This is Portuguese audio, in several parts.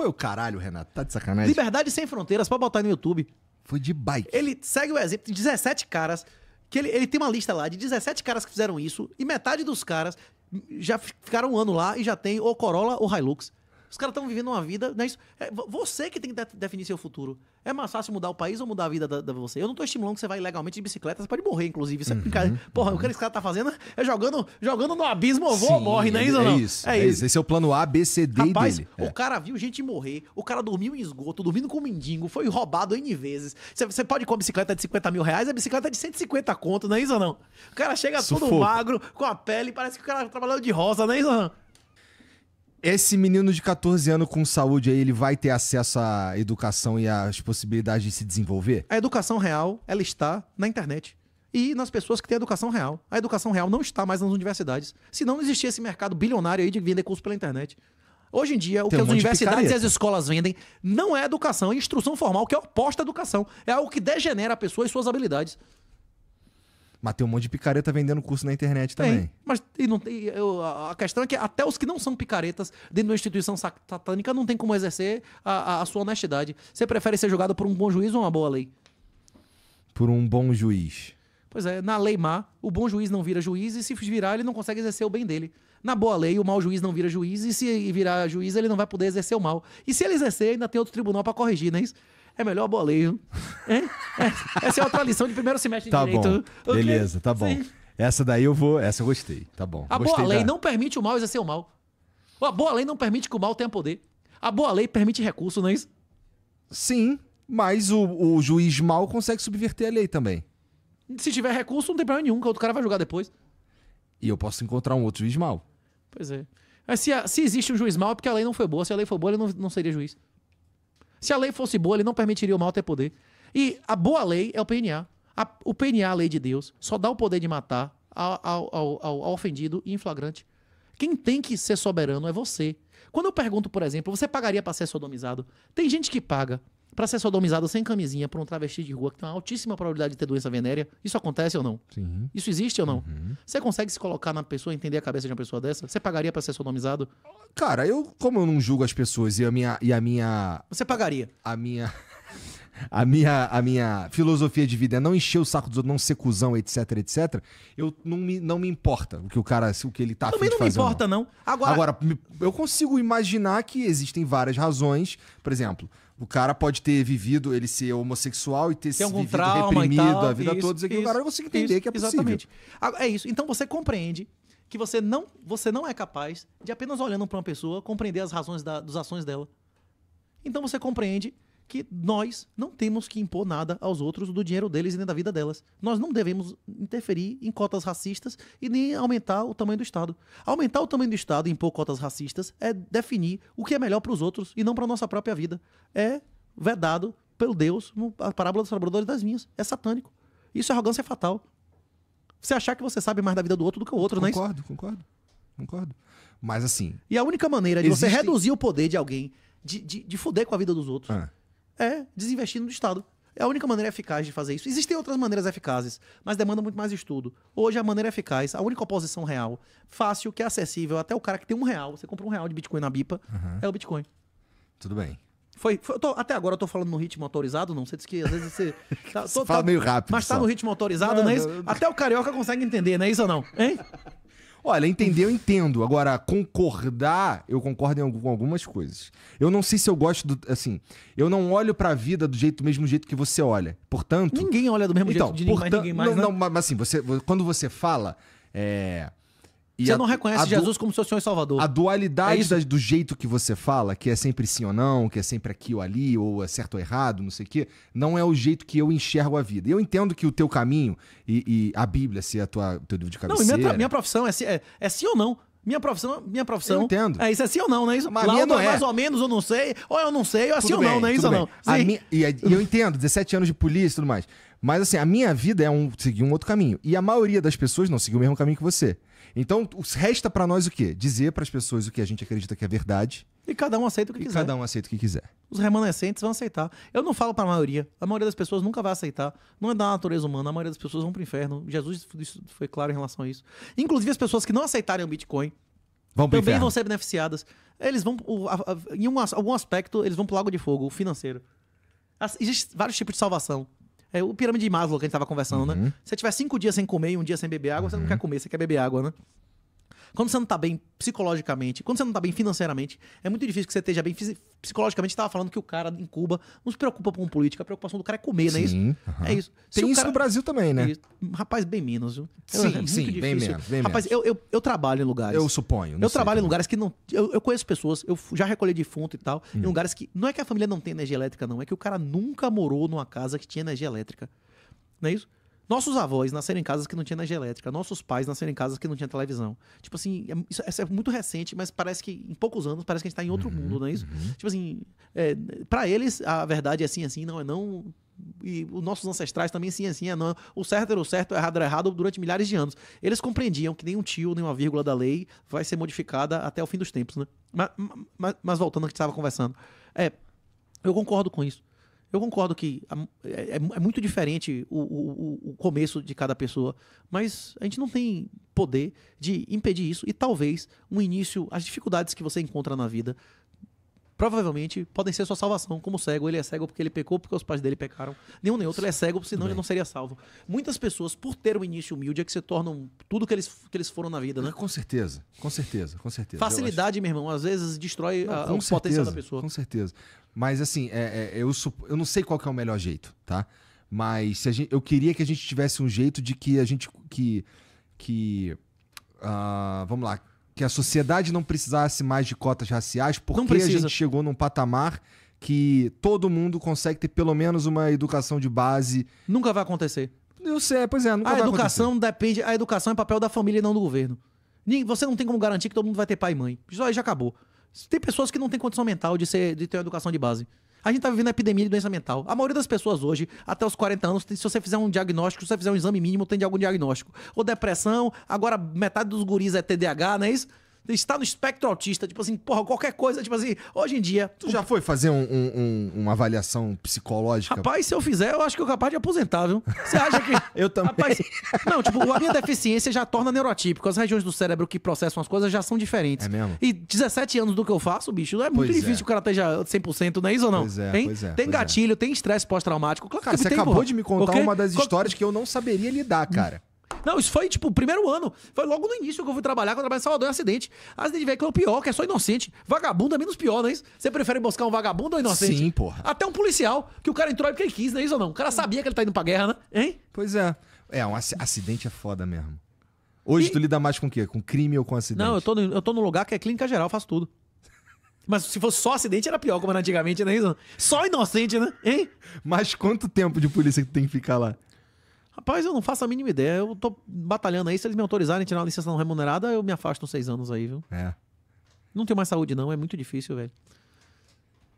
Foi o caralho, Renato. Tá de sacanagem? Liberdade Sem Fronteiras, pode botar no YouTube. Foi de bike. Ele segue o exemplo de 17 caras, que ele, ele tem uma lista lá de 17 caras que fizeram isso, e metade dos caras já fi- ficaram um ano lá e já tem ou Corolla ou Hilux. Os caras estão vivendo uma vida. Não é? É você que tem que de- definir seu futuro. É mais fácil mudar o país ou mudar a vida da, da você? Eu não tô estimulando que você vá ilegalmente de bicicleta, você pode morrer, inclusive. Isso é brincadeira. Porra, o que esse cara tá fazendo é jogando, jogando no abismo, ou vou ou Sim, morre, não é ele- isso ou não? É isso, é isso. Esse é o plano A, B, C, D Rapaz, dele. o É. cara viu gente morrer, o cara dormiu em esgoto, dormindo com mendigo, foi roubado N vezes. Você- Você pode com a bicicleta de 50 mil reais, a bicicleta é de 150 conto, não é isso ou não? O cara chega todo Sufoco. magro, com a pele, parece que o cara trabalhou de rosa, não é isso ou não? Esse menino de 14 anos com saúde aí, ele vai ter acesso à educação e às possibilidades de se desenvolver? A educação real, ela está na internet. E nas pessoas que têm educação real. A educação real não está mais nas universidades. Senão não existia esse mercado bilionário aí de vender curso pela internet. Hoje em dia, o Tem que um as universidades e as escolas vendem não é educação, é instrução formal, que é oposta à educação. É algo que degenera a pessoa e suas habilidades. Mas tem um monte de picareta vendendo curso na internet Tem, também. mas e não tem, eu- a questão é que até os que não são picaretas dentro de uma instituição sa- satânica não tem como exercer a, a- a sua honestidade. Você prefere ser julgado por um bom juiz ou uma boa lei? Por um bom juiz. Pois é, na lei má, o bom juiz não vira juiz e se virar, ele não consegue exercer o bem dele. Na boa lei, o mau juiz não vira juiz e se virar juiz, ele não vai poder exercer o mal. E se ele exercer, ainda tem outro tribunal pra corrigir, não é isso? É melhor a boa lei, viu? É? É, Essa é outra lição de primeiro semestre de Tá direito. bom. Ok? Beleza, tá bom. Sim. Essa daí eu vou. Essa eu gostei. Tá bom. A Gostei boa lei da- não permite o mal exercer o mal. A boa lei não permite que o mal tenha poder. A boa lei permite recurso, não é isso? Sim, mas o, o juiz mal consegue subverter a lei também. Se tiver recurso, não tem problema nenhum, que o outro cara vai julgar depois. E eu posso encontrar um outro juiz mal. Pois é. Mas se, se existe um juiz mau, é porque a lei não foi boa. Se a lei for boa, ele não, não seria juiz. Se a lei fosse boa, ele não permitiria o mal ter poder. E a boa lei é o PNA. A- o PNA, a lei de Deus, só dá o poder de matar ao, ao- ao- ao- ofendido em flagrante. Quem tem que ser soberano é você. Quando eu pergunto, por exemplo, você pagaria pra ser sodomizado? Tem gente que paga pra ser sodomizado sem camisinha por um travesti de rua que tem uma altíssima probabilidade de ter doença venérea. Isso acontece ou não? Sim. Isso existe ou não? Você consegue se colocar na pessoa, entender a cabeça de uma pessoa dessa? Você pagaria pra ser sodomizado? Cara, eu, como eu não julgo as pessoas e a minha. E a minha. Você pagaria. A minha. A minha, a minha filosofia de vida é não encher o saco dos outros, não ser cuzão, etc, etc. Eu não me, não me importa o que o cara, o que ele tá Também não me importa, não. Agora, Agora, me- eu consigo imaginar que existem várias razões. Por exemplo, o cara pode ter vivido, ele ser homossexual e ter se vivido reprimido tal. a vida isso, toda. Isso aqui, o isso, cara eu consigo entender isso, que é possível. Exatamente. É isso. Então você compreende que você não, você não é capaz de apenas olhando pra uma pessoa compreender as razões da, das ações dela. Então você compreende que nós não temos que impor nada aos outros do dinheiro deles e nem da vida delas. Nós não devemos interferir em cotas racistas e nem aumentar o tamanho do Estado. Aumentar o tamanho do Estado e impor cotas racistas é definir o que é melhor para os outros e não para nossa própria vida. É vedado pelo Deus, a parábola dos trabalhadores das vinhas. É satânico. Isso é arrogância fatal. Você achar que você sabe mais da vida do outro do que o outro, não é isso? Concordo, concordo, concordo. Mas assim, E a única maneira de você Existem- reduzir o poder de alguém, de, de, de fuder com a vida dos outros, ah, é desinvestindo do Estado. É a única maneira eficaz de fazer isso. Existem outras maneiras eficazes, mas demanda muito mais estudo. Hoje, a maneira eficaz, a única oposição real, fácil, que é acessível, até o cara que tem um real, você compra um real de Bitcoin na Bipa, é o Bitcoin. tudo bem. Foi, foi- tô- até agora eu tô falando no ritmo autorizado, não? Você disse que às vezes você. Tá, Você fala meio rápido Mas tá só. no ritmo autorizado, Não, não é isso? não, não. Até o carioca consegue entender, não é isso ou não? Hein? Olha, entender eu entendo. Agora, concordar, eu concordo em com algumas coisas. Eu não sei se eu gosto do. Assim, eu não olho pra vida do jeito mesmo jeito que você olha. Portanto. Ninguém olha do mesmo então, jeito de ninguém, mais ninguém mais. não, né? não, mas assim, você, quando você fala. É, e Você a- não reconhece Jesus como seu Senhor e Salvador. A É dualidade isso? das- do jeito que você fala, que é sempre sim ou não, que é sempre aqui ou ali, ou é certo ou errado, não sei o quê, não é o jeito que eu enxergo a vida. Eu entendo que o teu caminho e, e a Bíblia ser a tua teu livro de Não, e cabeceira. minha, minha profissão é, é, é sim ou não. Minha profissão, minha profissão. Eu entendo. É isso, é sim ou não, não é isso? Mas Lá não tô é. mais ou menos, eu não sei, ou eu não sei, ou é sim ou não, bem, não é isso ou não? Sim. minha- e, e eu entendo, 17 anos de polícia e tudo mais. Mas assim, a minha vida é um seguir um outro caminho. E a maioria das pessoas não seguiu o mesmo caminho que você. Então, resta pra nós o quê? Dizer pras pessoas o que a gente acredita que é verdade E cada um aceita o que e quiser. cada um aceita o que quiser. Os remanescentes vão aceitar. Eu não falo pra maioria. A maioria das pessoas nunca vai aceitar. Não é da natureza humana. A maioria das pessoas vão pro inferno. Jesus foi claro em relação a isso. Inclusive, as pessoas que não aceitarem o Bitcoin, Vão também inferno. vão ser beneficiadas. Eles vão, o- a- a- em um as- algum aspecto, eles vão pro lago de fogo, o financeiro. As- Existem vários tipos de salvação. É o pirâmide de Maslow que a gente tava conversando, Uhum. né? Se você tiver cinco dias sem comer e um dia sem beber água, você não quer comer, você quer beber água, né? Quando você não tá bem psicologicamente, quando você não tá bem financeiramente, é muito difícil que você esteja bem psicologicamente. Você tava falando que o cara em Cuba não se preocupa com política, a preocupação do cara é comer, não é isso? Sim, aham. É isso. Se Tem isso cara- no Brasil também, né? Isso. Rapaz, bem menos, viu? Sim, é sim, bem difícil. menos, bem Rapaz, menos. eu, eu, eu trabalho em lugares. Eu suponho. Eu trabalho em também. lugares que não. Eu, eu conheço pessoas, eu já recolhi defunto e tal, Hum. em lugares que. Não é que a família não tem energia elétrica, não. É que o cara nunca morou numa casa que tinha energia elétrica. Não é isso? Nossos avós nasceram em casas que não tinha energia elétrica. Nossos pais nasceram em casas que não tinha televisão. Tipo assim, é, isso, isso é muito recente, mas parece que em poucos anos parece que a gente tá em outro Uhum, mundo, não é isso? Tipo assim, é, para eles a verdade é assim, assim, não é não. E os nossos ancestrais também sim, assim, é não. O certo era o certo, o errado era errado durante milhares de anos. Eles compreendiam que nem um tio, nem uma vírgula da lei vai ser modificada até o fim dos tempos, né? Mas, mas, mas voltando ao que a gente estava conversando. É, eu concordo com isso. Eu concordo que a- é, é muito diferente o- o- o começo de cada pessoa, mas a gente não tem poder de impedir isso e talvez um início, as dificuldades que você encontra na vida, provavelmente podem ser sua salvação. Como cego, ele é cego porque ele pecou, porque os pais dele pecaram. Nenhum nem outro, ele é cego, senão ele não seria salvo. Muitas pessoas, por ter um início humilde, é que se tornam tudo que eles, que eles foram na vida, né? Com certeza, com certeza, com certeza. Facilidade, meu irmão, às vezes destrói Não, a- com o potencial da certeza, pessoa. Com certeza. Mas assim, é- é- eu, eu não sei qual é o melhor jeito, tá? Mas gente- eu queria que a gente tivesse um jeito de que a gente. que. que ah, vamos lá. Que a sociedade não precisasse mais de cotas raciais, porque a gente chegou num patamar que todo mundo consegue ter pelo menos uma educação de base. Nunca vai acontecer. Eu sei, pois é, nunca a vai educação depende. A educação é papel da família e não do governo. Você não tem como garantir que todo mundo vai ter pai e mãe. Isso aí já acabou. Tem pessoas que não têm condição mental de, ser, de ter uma educação de base. A gente tá vivendo epidemia de doença mental. A maioria das pessoas hoje, até os 40 anos, se você fizer um diagnóstico, se você fizer um exame mínimo, tem de algum diagnóstico. Ou depressão, agora metade dos guris é TDAH, não é isso? Está no espectro autista, tipo assim, porra, qualquer coisa, tipo assim, hoje em dia. Tu já foi fazer um- um- um- uma avaliação psicológica? Rapaz, se eu fizer, eu acho que eu capaz de aposentar, viu? Você acha que. Eu também. Rapaz, não, tipo, a minha deficiência já torna neurotípico. As regiões do cérebro que processam as coisas já são diferentes. É mesmo? E 17 anos do que eu faço, bicho, é muito Pois difícil é. que o cara esteja 100%, não é isso ou não? Pois é, Tem, pois é, tem pois é. gatilho, tem estresse pós-traumático. Claro Cara, que você tem, acabou porra. de me contar Ok? uma das histórias que eu não saberia lidar, cara. Não, isso foi, tipo, o primeiro ano. Foi logo no início que eu fui trabalhar, quando eu trabalhei em Salvador, em acidente. Acidente veículo é o pior, que é só inocente. Vagabundo é menos pior, não é isso? Você prefere buscar um vagabundo ou inocente? Sim, porra. Até um policial, que o cara entrou aí porque ele quis, não é isso ou não? O cara sabia que ele tá indo pra guerra, né? Hein? Pois é. É, um aci- acidente é foda mesmo. Hoje E- tu lida mais com o quê? Com crime ou com acidente? Não, eu tô, no, eu tô num lugar que é clínica geral, eu faço tudo. Mas se fosse só acidente, era pior, como era antigamente, não é isso? Só inocente, né? Hein? Mas quanto tempo de polícia que tu tem que ficar lá? Rapaz, eu não faço a mínima ideia. Eu tô batalhando aí. Se eles me autorizarem a tirar uma licença não remunerada, eu me afasto uns seis anos aí, viu? É. Não tenho mais saúde, não. É muito difícil, velho.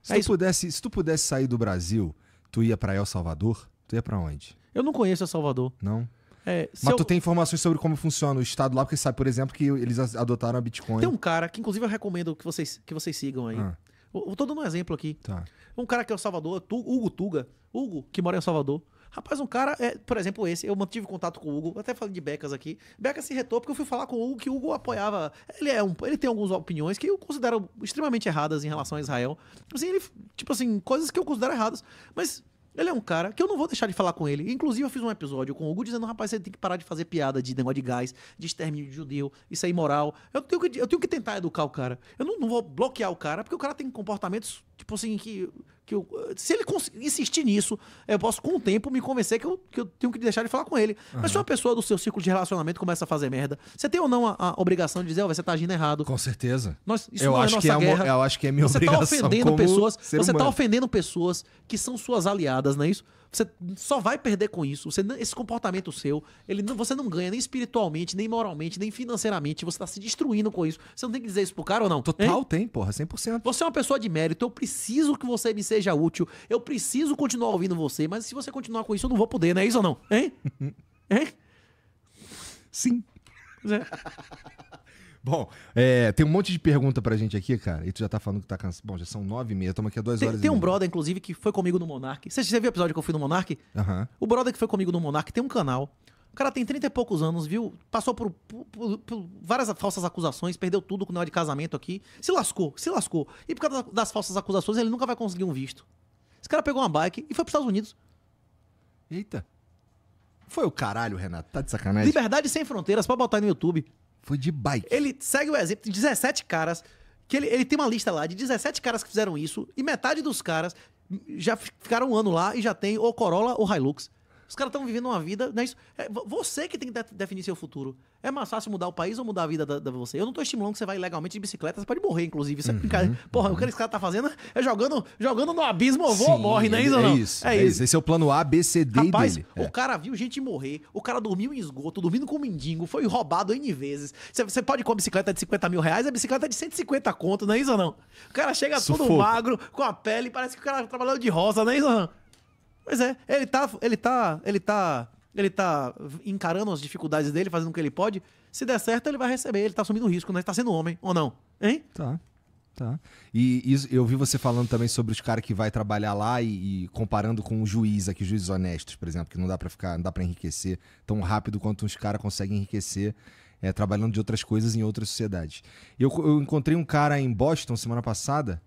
Se, É tu isso. pudesse, se tu pudesse sair do Brasil, tu ia pra El Salvador? Tu ia pra onde? Eu não conheço El Salvador. Não? É, Mas eu- tu tem informações sobre como funciona o estado lá, porque sabe, por exemplo, que eles adotaram a Bitcoin. Tem um cara que, inclusive, eu recomendo que vocês, que vocês sigam aí. Ah. Eu, eu tô dando um exemplo aqui. Tá. Um cara que é o Salvador, Hugo Tuga. Hugo, que mora em El Salvador. Rapaz, um cara, é, por exemplo, esse, eu mantive contato com o Hugo, até falei de Becas aqui. Becas se retou porque eu fui falar com o Hugo que o Hugo apoiava. Ele é um, ele tem algumas opiniões que eu considero extremamente erradas em relação a Israel. Assim, ele, tipo assim, coisas que eu considero erradas. Mas ele é um cara que eu não vou deixar de falar com ele. Inclusive, eu fiz um episódio com o Hugo dizendo, rapaz, você tem que parar de fazer piada de negócio de gás, de extermínio de judeu, isso é imoral. Eu tenho que, eu tenho que tentar educar o cara. Eu não, não vou bloquear o cara, porque o cara tem comportamentos, tipo assim, que. Que eu, se ele insistir nisso, eu posso, com o tempo, me convencer que eu, que eu tenho que deixar de falar com ele. Mas se uma pessoa do seu círculo de relacionamento começa a fazer merda, você tem ou não a, a obrigação de dizer, ó, você tá agindo errado. Com certeza. Nós, isso eu, não acho é que nossa é a mo- guerra. eu acho que é minha Você tá obrigação ofendendo como pessoas, você tá humano. ofendendo pessoas que são suas aliadas, não é isso? Você só vai perder com isso. Você, esse comportamento seu, ele não- você não ganha nem espiritualmente, nem moralmente, nem financeiramente. Você tá se destruindo com isso. Você não tem que dizer isso pro cara ou não? Total Hein? tem, porra, 100%. Você é uma pessoa de mérito, eu preciso que você me seja útil, eu preciso continuar ouvindo você, mas se você continuar com isso, eu não vou poder, não é isso ou não? Hein? hein? Sim. É. Bom, é, tem um monte de pergunta pra gente aqui, cara. E tu já tá falando que tá cansado. Bom, já são nove e meia, estamos aqui há duas Tem, horas tem um brother, inclusive, que foi comigo no Monark. Você, você viu o episódio que eu fui no Monark? Aham. O brother que foi comigo no Monark tem um canal O cara tem 30 e poucos anos, viu? Passou por, por- por- várias falsas acusações, perdeu tudo com o de casamento aqui. Se lascou, se lascou. E por causa das falsas acusações, ele nunca vai conseguir um visto. Esse cara pegou uma bike e foi pros Estados Unidos. Eita. Foi o caralho, Renato. Tá de sacanagem? Liberdade sem fronteiras, pode botar aí no YouTube. Foi de bike. Ele segue o exemplo de 17 caras, que ele, ele tem uma lista lá de 17 caras que fizeram isso, e metade dos caras já fi- ficaram um ano lá e já tem ou Corolla ou Hilux. Os caras estão vivendo uma vida. Não é? É você que tem que de- definir seu futuro. É mais fácil mudar o país ou mudar a vida da, da você? Eu não tô estimulando que você vai ilegalmente de bicicleta, você pode morrer, inclusive. Isso é brincadeira. Porra, o que esse cara tá fazendo é jogando, jogando no abismo ou vou ou Sim, morre, não é ele- isso ou não? É isso. É isso. Esse é o plano A, B, C, D Rapaz, dele. o É. cara viu gente morrer, o cara dormiu em esgoto, dormindo com mendigo, foi roubado N vezes. Você- Você pode ir com a bicicleta de 50 mil reais, a bicicleta é de 150 conto, não é isso ou não? O cara chega todo Sufoco. magro, com a pele, parece que o cara trabalhou de rosa, não é isso ou não? Pois é, ele tá, ele tá, ele tá, ele tá encarando as dificuldades dele, fazendo o que ele pode. Se der certo, ele vai receber, ele tá assumindo risco, né? Ele tá sendo homem, ou não? Hein? Tá. Tá. E isso- eu vi você falando também sobre os caras que vai trabalhar lá e, e comparando com o juiz aqui, juízes honestos, por exemplo, que não dá pra ficar, não dá para enriquecer tão rápido quanto uns caras conseguem enriquecer é, trabalhando de outras coisas em outras sociedades. Eu, eu encontrei um cara em Boston semana passada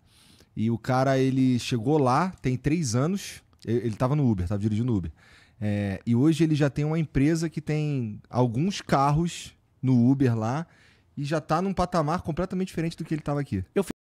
e o cara ele chegou lá, tem três anos, ele, ele tava no Uber, tava dirigindo Uber. É, e hoje ele já tem uma empresa que tem alguns carros no Uber lá e já tá num patamar completamente diferente do que ele tava aqui.